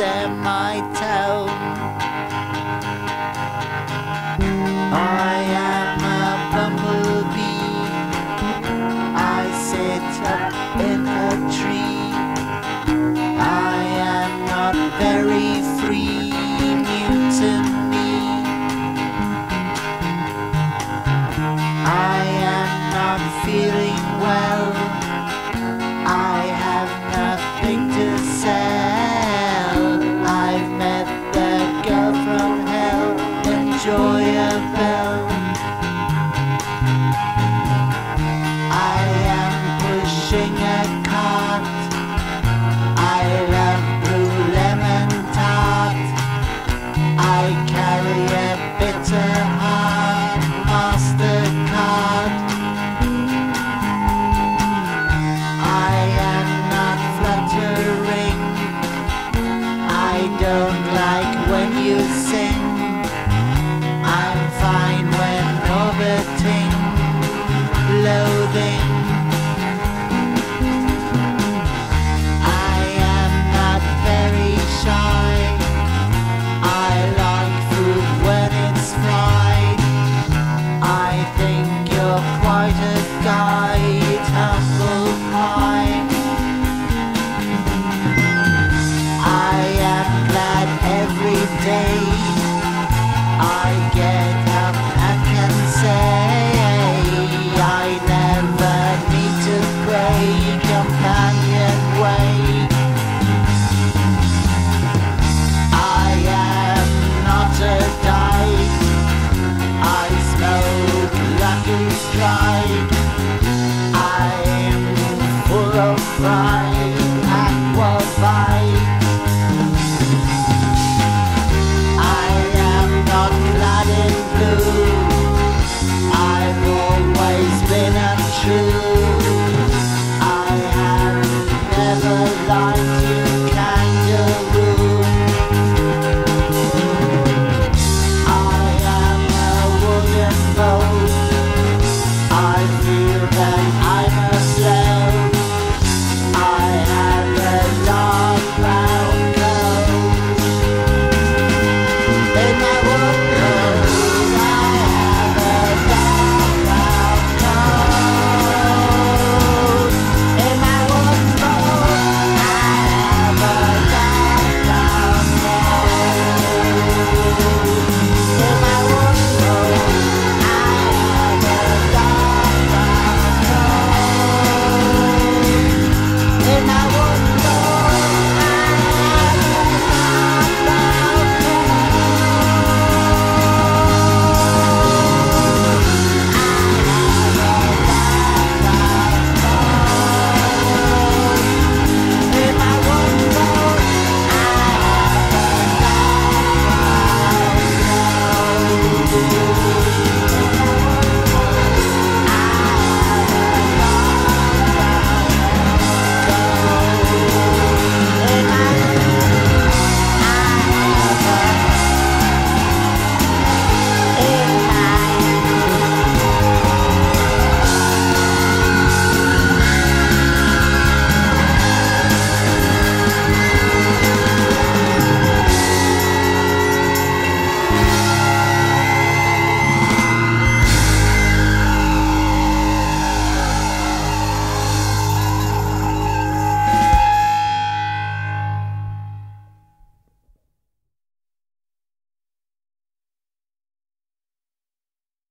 and my town. I quite a guy, you'd. I am glad every day I get up and say I never need to pray, companion. survive.